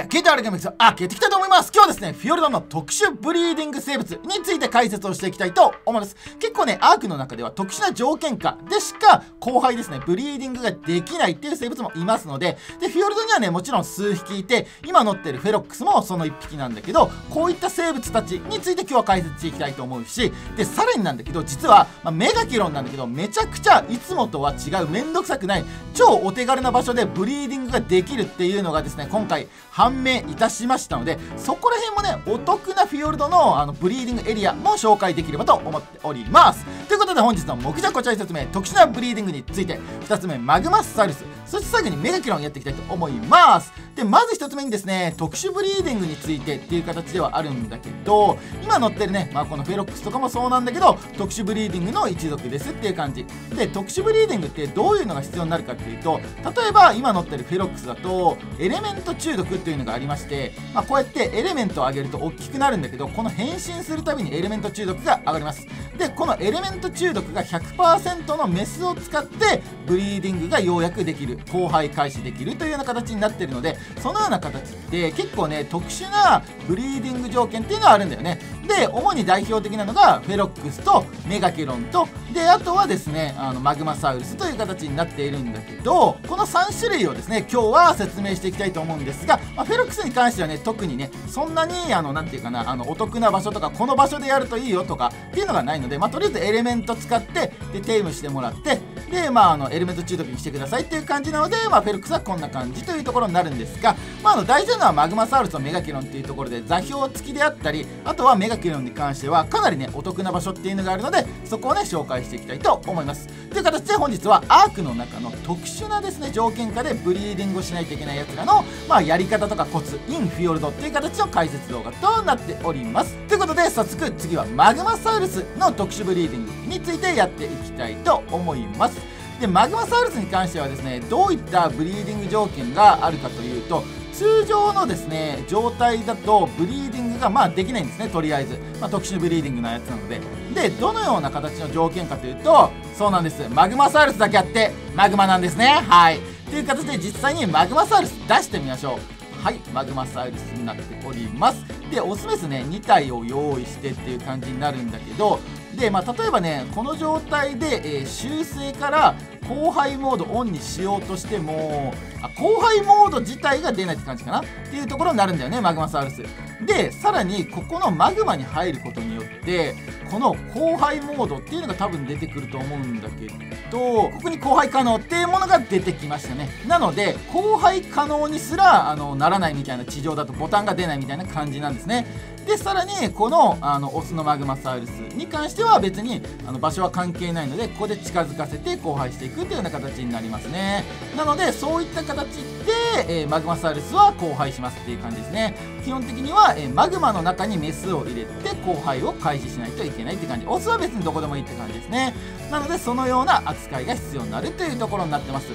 で、聞いてあるゲームですあ、消えてきたと思います。今日はですね、フィヨルドの特殊ブリーディング生物について解説をしていきたいと思います。結構ね、アークの中では特殊な条件下でしか交配ですね、ブリーディングができないっていう生物もいますので、で、フィヨルドにはね、もちろん数匹いて、今乗ってるフェロックスもその1匹なんだけど、こういった生物たちについて今日は解説していきたいと思うし、で、さらになんだけど、実は、まあ、メガケロンなんだけど、めちゃくちゃいつもとは違うめんどくさくない、超お手軽な場所でブリーディングができるっていうのがですね、今回判明いたしましたのでそこら辺もねお得なフィヨルドのあのブリーディングエリアも紹介できればと思っております。ことで本日の目次はこちらに説明特殊なブリーディングについて2つ目マグマサウルスそして最後にメガケロンやっていきたいと思います。でまず1つ目にですね特殊ブリーディングについてっていう形ではあるんだけど今乗ってるね、まあ、このフェロックスとかもそうなんだけど特殊ブリーディングの一族ですっていう感じ。で特殊ブリーディングってどういうのが必要になるかっていうと例えば今乗ってるフェロックスだとエレメント中毒っていうのがありまして、まあ、こうやってエレメントを上げると大きくなるんだけどこの変身するたびにエレメント中毒が上がります。でこのエレメント中毒が100%のメスを使ってブリーディングがようやくできる交配開始できるというような形になってるのでそのような形って結構ね特殊なブリーディング条件っていうのはあるんだよね。で主に代表的なのがフェロックスとメガケロンとであとはですねあのマグマサウルスという形になっているんだけどこの3種類をですね今日は説明していきたいと思うんですが、まあ、フェロックスに関してはね特にねそんなにあのなていうかなあのお得な場所とかこの場所でやるといいよとかっていうのがないので、まあ、とりあえずエレメント使ってでテイムしてもらってでまああのエレメント中毒にしてくださいっていう感じなので、まあ、フェロックスはこんな感じというところになるんですが、まあ、あの大事なのはマグマサウルスとメガケロンっていうところで座標付きであったりあとはメガケロンに関してはかなりねお得な場所っていうのがあるのでそこをね紹介していきたいと思います。という形で本日はアークの中の特殊なですね条件下でブリーディングをしないといけないやつらの、まあ、やり方とかコツインフィヨルドっていう形の解説動画となっております。ということで早速次はマグマサウルスの特殊ブリーディングについてやっていきたいと思います。でマグマサウルスに関してはですねどういったブリーディング条件があるかというと通常のですね状態だとブリーディングがまあできないんですねとりあえず、まあ、特殊ブリーディングのやつなので。でどのような形の条件かというとそうなんです。マグマサウルスだけあってマグマなんですね。はい。という形で実際にマグマサウルス出してみましょう。はいマグマサウルスになっております。でオスメスね。2体を用意してっていう感じになるんだけどで、まあ、例えばねこの状態で、えー、修正から後輩モードオンにしようとしてもあ後輩モード自体が出ないって感じかな？っていうところになるんだよねマグマサウルス。でさらにここのマグマに入ることによってこの後輩モードっていうのが多分出てくると思うんだけどここに後輩可能っていうものが出てきましたね。なので後輩可能にすらあのならないみたいな地上だとボタンが出ないみたいな感じなんですね。でさらにこのあのオスのマグマサウルスに関しては別にあの場所は関係ないのでここで近づかせて交配していくというような形になりますね。なのでそういった形で、えー、マグマサウルスは交配しますっていう感じですね。基本的には、えー、マグマの中にメスを入れて交配を開始しないといけないって感じ。オスは別にどこでもいいって感じですね。なのでそのような扱いが必要になるというところになってます。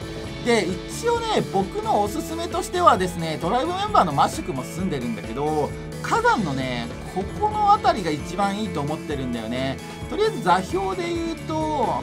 で一応ね僕のおすすめとしてはですねトライブメンバーのマッシュクも住んでるんだけど火山のねここの辺りが一番いいと思ってるんだよね。とりあえず座標で言うと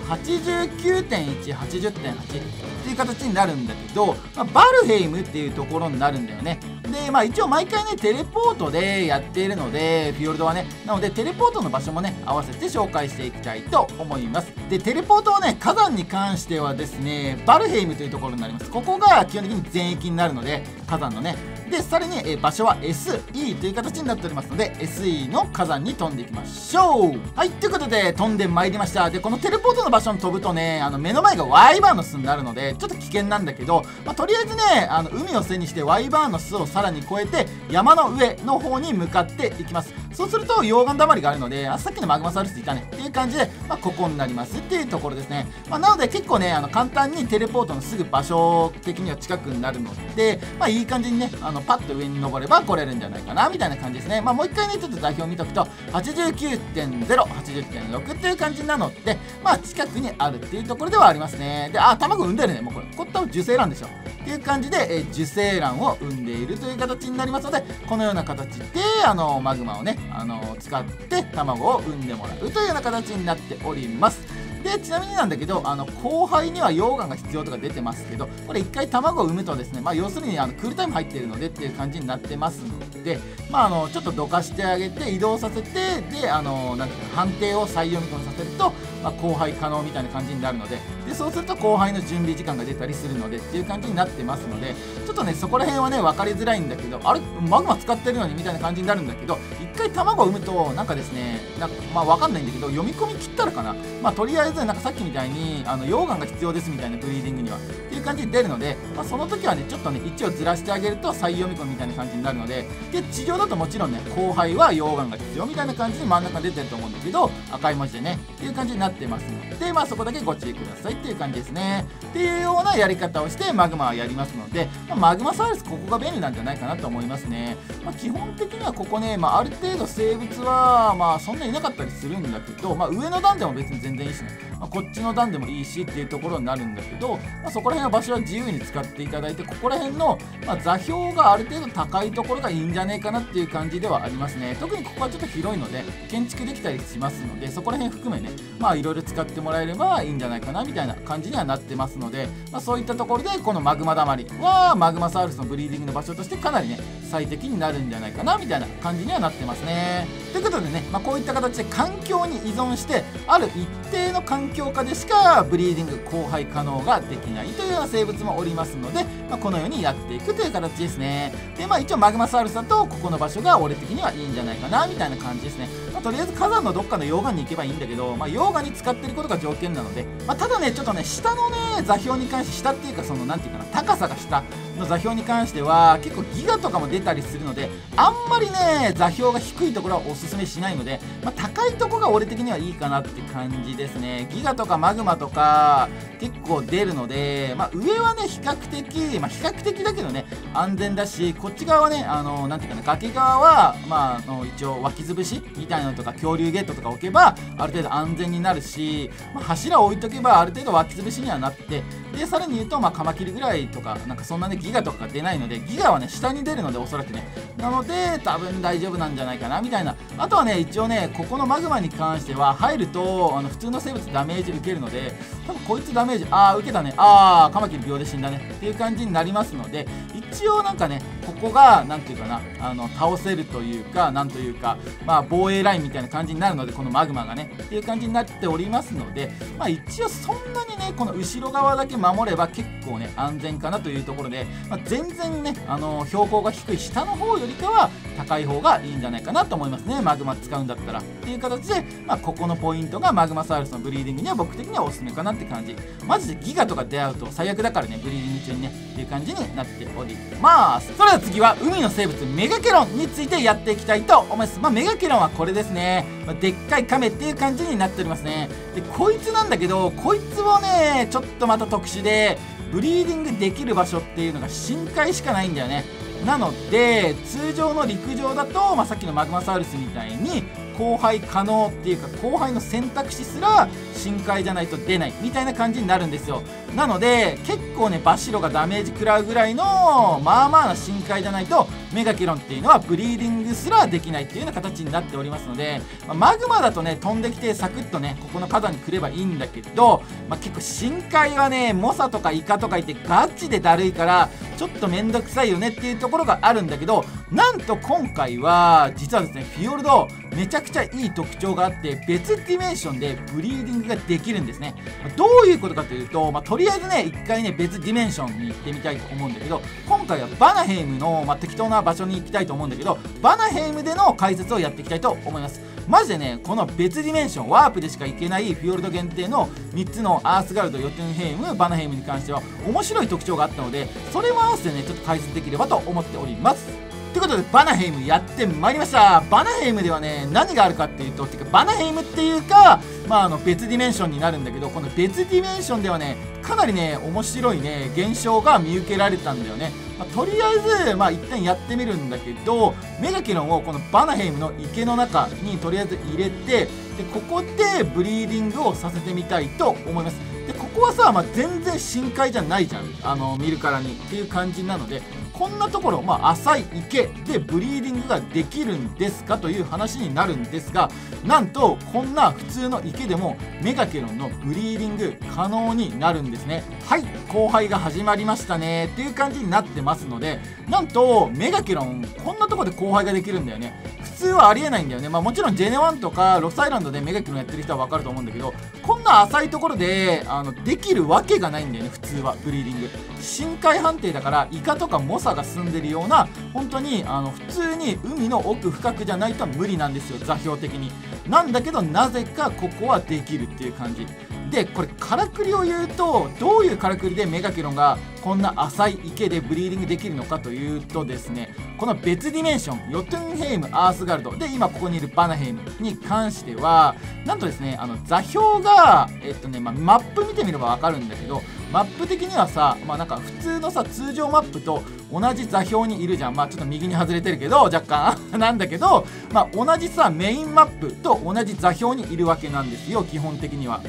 89.180.8っていう形になるんだけど、まあ、バルヘイムっていうところになるんだよね。でまあ一応毎回ねテレポートでやっているのでフィヨルドはね。なのでテレポートの場所もね合わせて紹介していきたいと思います。でテレポートはね火山に関してはですねバルヘイムというところになります。ここが基本的に全域になるので火山のねでさらに、え場所は SE という形になっておりますので SE の火山に飛んでいきましょう。はいということで飛んでまいりました。でこのテレポートの場所に飛ぶとねあの目の前がワイバーの巣になるのでちょっと危険なんだけど、まあ、とりあえずねあの海を背にしてワイバーの巣をさらに越えて山の上の方に向かっていきます。そうすると溶岩だまりがあるのであさっきのマグマサウルスいたね。っていう感じで、まあ、ここになります。っていうところですね、まあ、なので結構ねあの簡単にテレポートのすぐ場所的には近くになるので、まあ、いい感じにねあのパッと上に登れば来れるんじゃないかなみたいな感じですね、まあ、もう一回ねちょっと代表見とくと89.080.6っていう感じなのでまあ近くにあるっていうところではありますね。であ卵産んでるね。もうこれこれ多分受精卵でしょ。っていう感じで、えー、受精卵を産んでいるという形になりますのでこのような形であのマグマをねあの使って卵を産んでもらうというような形になっております。でちなみになんだけどあの後輩には溶岩が必要とか出てますけどこれ1回卵を産むとですね、まあ、要するにあのクールタイム入ってるのでっていう感じになってますので、まあ、あのちょっとどかしてあげて移動させてであのなんていうか判定を再読み込みさせると、まあ、後輩可能みたいな感じになるのででそうすると後輩の準備時間が出たりするのでっていう感じになってますのでちょっとねそこら辺はね分かりづらいんだけどあれマグマ使ってるのにみたいな感じになるんだけど1回卵を産むとなんかですねなんかまあ分かんないんだけど読み込み切ったらかな。まあとりあえずなんかさっきみたいにあの溶岩が必要ですみたいなブリーディングにはっていう感じで出るので、まあ、その時はねちょっとね位置をずらしてあげると再読み込みみたいな感じになるのでで地上だともちろんね後輩は溶岩が必要みたいな感じで真ん中出てると思うんだけど赤い文字でねっていう感じになってますのでまあそこだけご注意くださいっていう感じですね。っていうようなやり方をしてマグマはやりますので、まあ、マグマサウルスここが便利なんじゃないかなと思いますね、まあ、基本的にはここね、まあ、ある程度生物はまあそんなにいなかったりするんだけど、まあ、上の段でも別に全然いいしね、まあ、こっちの段でもいいしっていうところになるんだけど、まあ、そこら辺は場所は自由に使っていただいてここら辺の、ま座標がある程度高いところがいいんじゃねえかなっていう感じではありますね。特にここはちょっと広いので建築できたりしますのでそこら辺含めねまあいろいろ使ってもらえればいいんじゃないかなみたいな感じにはなってますので、まあ、そういったところでこのマグマだまりはマグマサウルスのブリーディングの場所としてかなりね最適になるんじゃないかなみたいな感じにはなってますね。ということでね、まあ、こういった形で環境に依存してある一定の環境下でしかブリーディング交配可能ができないというような生物もおりますので、まあ、このようにやっていくという形ですね。でまあ一応マグマサウルスだとここの場所が俺的にはいいんじゃないかなみたいな感じですね、まあ、とりあえず火山のどっかの溶岩に行けばいいんだけど、まあ、溶岩に使ってることが条件なので、まあ、ただねちょっとね下のね座標に関して下っていうかその何て言うかな。高さが下の座標に関しては結構ギガとかも出たりするのであんまりね座標が低いところはおすすめしないので、まあ、高いとこが俺的にはいいかなって感じですね。ギガとかマグマとか結構出るので、まあ、上はね比較的、まあ、比較的だけどね安全だしこっち側はねあのなんていうかな崖側はまああの一応湧き潰しみたいなのとか恐竜ゲットとか置けばある程度安全になるし、まあ、柱置いとけばある程度湧き潰しにはなってでさらに言うとまあカマキリぐらいとかなんかそんなねギガとか出ないのでギガはね下に出るのでおそらくね。なので多分大丈夫なんじゃないかなみたいな。あとはね一応ねここのマグマに関しては入るとあの普通の生物ダメージ受けるので多分こいつダメージああ受けたね。ああカマキリ秒で死んだね。っていう感じになりますので一応なんかねここが何て言うかなあの倒せるというかなんというかまあ防衛ラインみたいな感じになるのでこのマグマがねっていう感じになっておりますのでまあ一応そんなにねこの後ろ側だけ守れば結構ね安全かなというところで、まあ、全然ねあの標高が低い下の方よりかは高い方がいいんじゃないかなと思いますね。マグマ使うんだったら。っていう形で、まあ、ここのポイントがマグマサウルスのブリーディングには僕的にはおすすめかなって感じ。マジでギガとか出会うと最悪だからねブリーディング中にね。っていう感じになっております。それでは次は海の生物メガケロンについてやっていきたいと思います。まあ、メガケロンはこれですね、まあ、でっかいカメっていう感じになっておりますね。でこいつなんだけどこいつもねちょっとまた特殊でブリーディングできる場所っていうのが深海しかないんだよね。なので通常の陸上だと、まあ、さっきのマグマサウルスみたいに後輩可能っていうか後輩の選択肢すら深海じゃないと出ないみたいな感じになるんですよ。なので結構ねバシロがダメージ食らうぐらいのまあまあな深海じゃないとメガケロンっていうのはブリーディングすらできないっていうような形になっておりますので、まあ、マグマだとね飛んできてサクッとねここの角に来ればいいんだけど、まあ、結構深海はねモサとかイカとかいてガチでだるいからちょっとめんどくさいよねっていうところがあるんだけどなんと今回は実はですねフィヨルドめちゃくちゃいい特徴があって別ディメンションでブリーディングができるんですね。まどういうことかというと、まあ、とりあえずね一回ね別ディメンションに行ってみたいと思うんだけど今回はバナヘイムの、まあ、適当な場所に行きたいと思うんだけどバナヘイムでの解説をやっていきたいと思います。マジでねこの別ディメンションワープでしか行けないフィヨルド限定の3つのアースガルドヨトゥンヘイムバナヘイムに関しては面白い特徴があったのでそれも合わせてねちょっと解説できればと思っております。ということでバナヘイムやってまいりました。バナヘイムではね何があるかっていうとてかバナヘイムっていうかまああの別ディメンションになるんだけどこの別ディメンションではねかなりね面白いね現象が見受けられたんだよね、まあ、とりあえずまあ一旦やってみるんだけどメガケロンをこのバナヘイムの池の中にとりあえず入れてでここでブリーディングをさせてみたいと思います。でここはさ、まあ、全然深海じゃないじゃん。あの見るからにっていう感じなのでこんなところ、まあ、浅い池でブリーディングができるんですかという話になるんですがなんとこんな普通の池でもメガケロンのブリーディング可能になるんですね。はい後輩が始まりましたね。っていう感じになってますのでなんとメガケロンこんなとこで後輩ができるんだよね。通はありえないんだよね。まあもちろんジェネワンとかロスアイランドでメガケロンやってる人は分かると思うんだけどこんな浅いところであのできるわけがないんだよね普通はブリーディング。深海判定だからイカとかモサが住んでるような本当にあの普通に海の奥深くじゃないと無理なんですよ座標的に。なんだけどなぜかここはできるっていう感じ。でこれからくりを言うとどういうからくりでメガケロンがこんな浅い池でブリーディングできるのかというとですねこの別ディメンションヨトゥンヘイムアースガルドで今ここにいるバナヘイムに関してはなんとですねあの座標がえっとね、まあ、マップ見てみれば分かるんだけどマップ的にはさまあなんか普通のさ通常マップと同じ座標にいるじゃん。まあちょっと右に外れてるけど若干 なんだけどまあ同じさメインマップと同じ座標にいるわけなんですよ基本的には。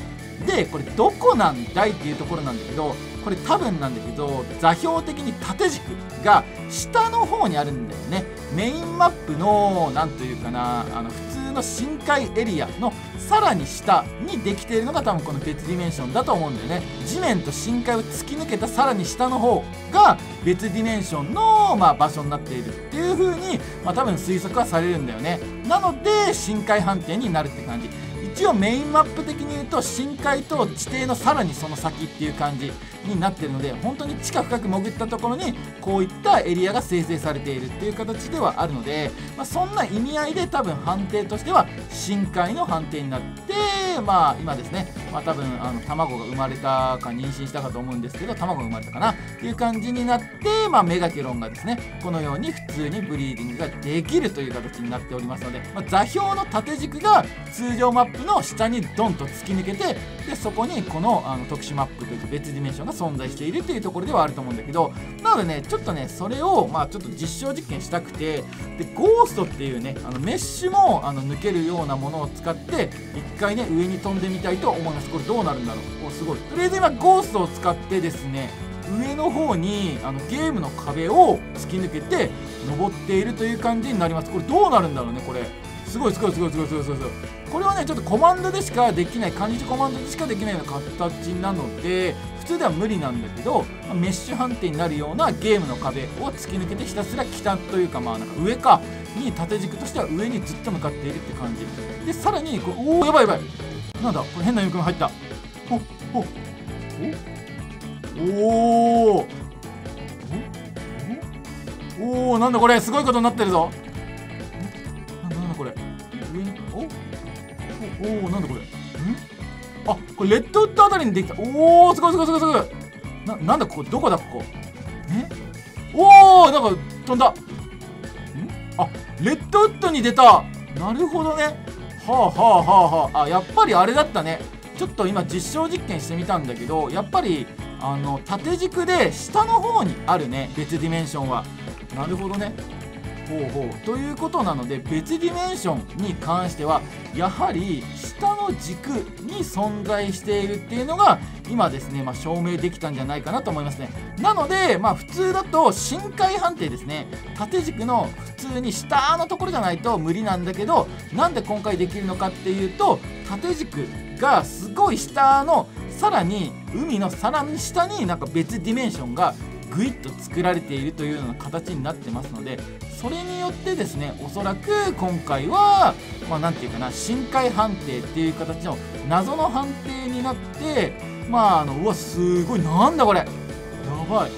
でこれどこなんだいっていうところなんだけどこれ多分なんだけど座標的に縦軸が下の方にあるんだよね。メインマップの何というかなあの普通の深海エリアのさらに下にできているのが多分この別ディメンションだと思うんだよね。地面と深海を突き抜けたさらに下の方が別ディメンションの、まあ、場所になっているっていう風に、まあ、多分推測はされるんだよね。なので深海判定になるって感じ。一応メインマップ的に言うと深海と地底のさらにその先っていう感じになってるので本当に地下深く潜ったところにこういったエリアが生成されているっていう形ではあるので、まあ、そんな意味合いで多分判定としては深海の判定になってまあ今ですね、まあ、多分あの卵が生まれたか妊娠したかと思うんですけど卵が生まれたかなっていう感じになって、まあ、メガケロンがですねこのように普通にブリーディングができるという形になっておりますので、まあ、座標の縦軸が通常マップの下にドンと突き抜けてでそこにこのあの特殊マップというか別ディメンションが存在しているというところではあると思うんだけどなのでねちょっとねそれをまあちょっと実証実験したくてでゴーストっていうねあのメッシュもあの抜けるようなものを使って一回ね上に飛んでみたいと思います。これどうなるんだろう？おすごい。とりあえず今ゴーストを使ってですね上の方にあのゲームの壁を突き抜けて登っているという感じになります。これどうなるんだろうねこれ。すごいすごいすごいすごいすごいすごい。これはねちょっとコマンドでしかできない漢字コマンドでしかできないような形なので普通では無理なんだけどメッシュ判定になるようなゲームの壁を突き抜けてひたすら北というかまあなんか上かに縦軸としては上にずっと向かっているって感じ。でさらにこれおおやばいやばい。なんだこれ変な読み込み入った。ほほおおおおなんだこれすごいことになってるぞおおなんだこれ。ん？あこれレッドウッドあたりにできた。おおすごいすごいすごいすごい。ななんだここどこだここ。え？おおなんか飛んだ。ん？あレッドウッドに出た。なるほどね。はあはあはあはあやっぱりあれだったね。ちょっと今実証実験してみたんだけどやっぱりあの縦軸で下の方にあるね別ディメンションは。なるほどね。ほうほう。ということなので別ディメンションに関してはやはり下の軸に存在しているっていうのが今ですね、まあ、証明できたんじゃないかなと思いますね。なので、まあ、普通だと深海判定ですね。縦軸の普通に下のところじゃないと無理なんだけどなんで今回できるのかっていうと縦軸がすごい下のさらに海のさらに下になんか別ディメンションがぐいっと作られているというような形になってますのでそれによってですねおそらく今回はまあ何て言うかな深海判定っていう形の謎の判定になってまああのうわすごいなんだこれやばい。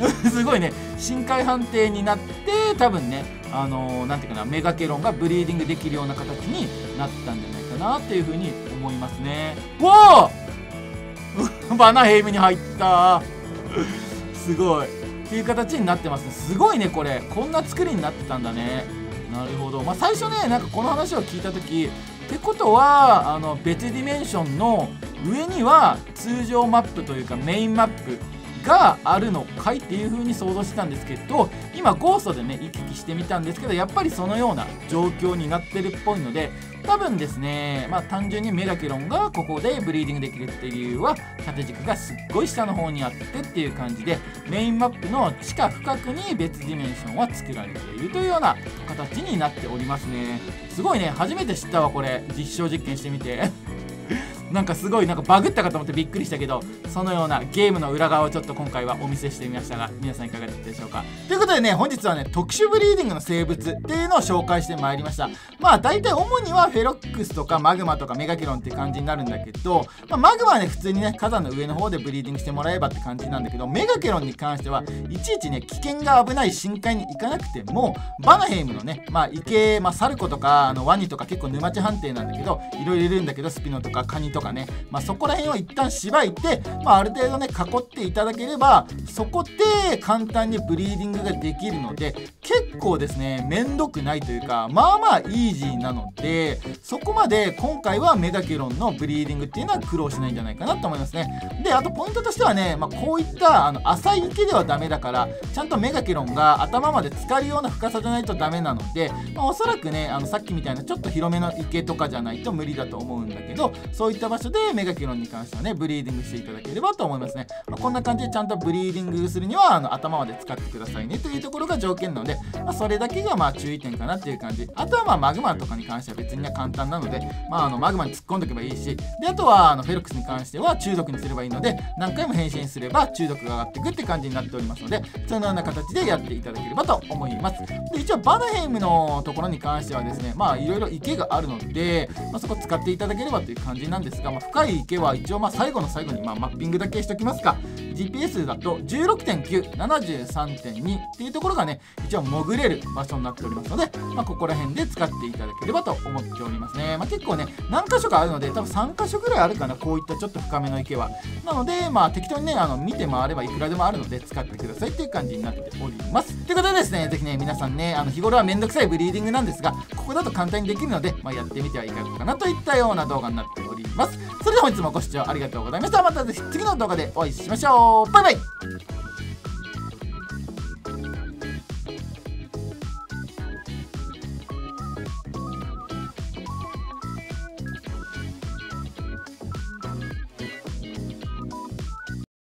すごいね。深海判定になって多分ねあの何、ー、て言うかなメガケロンがブリーディングできるような形になったんじゃないかなっていうふうに思いますね。わあ！バナヘイムに入った。すごい。っていう形になってますね。すごいねこれ。こんな作りになってたんだね。なるほど。まあ最初ねなんかこの話を聞いた時ってことはあの別ディメンションの上には通常マップというかメインマップがあるのかいっていう風に想像してたんですけど今ゴーストでね行き来してみたんですけどやっぱりそのような状況になってるっぽいので多分ですねまあ単純にメガケロンがここでブリーディングできるっていう理由は縦軸がすっごい下の方にあってっていう感じでメインマップの地下深くに別ディメンションは作られているというような形になっておりますね。すごいね初めて知ったわこれ。実証実験してみて。なんかすごいなんかバグったかと思ってびっくりしたけどそのようなゲームの裏側をちょっと今回はお見せしてみましたが皆さんいかがだったでしょうか？ということでね本日はね特殊ブリーディングの生物っていうのを紹介してまいりました。まあ大体主にはフェロックスとかマグマとかメガケロンって感じになるんだけど、まあ、マグマはね普通にね火山の上の方でブリーディングしてもらえばって感じなんだけどメガケロンに関してはいちいちね危険が危ない深海に行かなくてもバナヘイムのねまあ池、まあ、サルコとかあのワニとか結構沼地判定なんだけどいろいろいるんだけどスピノとかカニとか。とかね、まあ、そこら辺を一旦しばいて、まあ、ある程度ね囲っていただければそこで簡単にブリーディングができるので結構ですねめんどくないというかまあまあイージーなのでそこまで今回はメガケロンのブリーディングっていうのは苦労しないんじゃないかなと思いますね。であとポイントとしてはね、まあ、こういったあの浅い池ではダメだからちゃんとメガケロンが頭まで浸かるような深さじゃないとダメなので、まあ、おそらくねあのさっきみたいなちょっと広めの池とかじゃないと無理だと思うんだけどそういった場所でメガケロンに関してはねブリーディングしていただければと思いますね、まあ、こんな感じでちゃんとブリーディングするにはあの頭まで使ってくださいね。というところが条件なので、まあ、それだけがまあ注意点かなっていう感じ。あとはまあマグマとかに関しては別にね簡単なので、まあ、あのマグマに突っ込んでおけばいいしであとはあのフェロックスに関しては中毒にすればいいので何回も変身すれば中毒が上がっていくって感じになっておりますのでそのような形でやっていただければと思います。で一応バナヘイムのところに関してはですねまあいろいろ池があるので、まあ、そこ使っていただければという感じなんですが、まあ、深い池は一応まあ最後の最後にまマッピングだけしときますか。GPS だと16.973.2っていうところがね一応潜れる場所になっておりますので、まあ、ここら辺で使っていただければと思っておりますね、まあ、結構ね何箇所かあるので多分3箇所ぐらいあるかなこういったちょっと深めの池は。なのでまあ適当にねあの見て回ればいくらでもあるので使ってくださいっていう感じになっております。ということでですねぜひね皆さんねあの日頃はめんどくさいブリーディングなんですがここだと簡単にできるので、まあ、やってみてはいかがかなといったような動画になっております。ります。それでは本日もご視聴ありがとうございました。また次の動画でお会いしましょう。バイバイ。